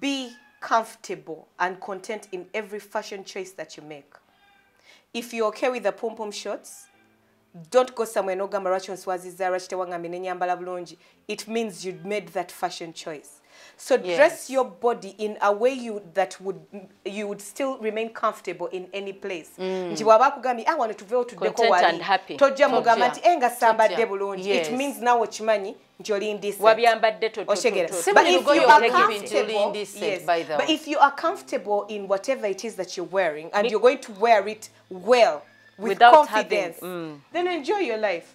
be comfortable and content in every fashion choice that you make. If you're okay with the pom pom shorts, don't go somewhere n'ogamba lwaki onswaziza lwaki tewaŋŋambye ne nyambala bulungi it means you made that fashion choice so Yes. dress your body in a way you, that would you would still remain comfortable in any place mm. nti bw'aba akugambye ah wano tuveewo tuddeko Content wali and happy. tojja mugamba nti eh, enga sambadde Tojja. bulungi Yes. it means nawe okimanyi nti oli indecent. wabyambadde to- to- Oshegera. to- to- Si But if you are comfortable- yes, but if you are comfortable in whatever it is that you're wearing and you're going to wear it well with Without confidence having- then enjoy your life